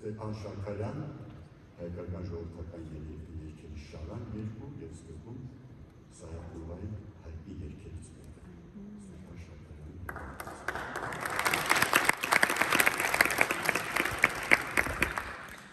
Ստեփան Շաքարյան, հայկական ժողովրդական երկրների շարան երկու եւ սկզբում Սարակովայի հայկի երկերից։